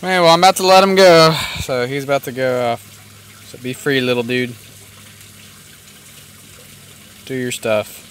Man, well, I'm about to let him go. So he's about to go off. So be free, little dude. Do your stuff.